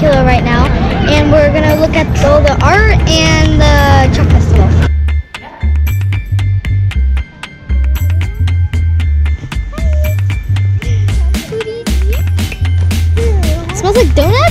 Right now, and we're gonna look at all the art and the truck Festival. Smells like donuts.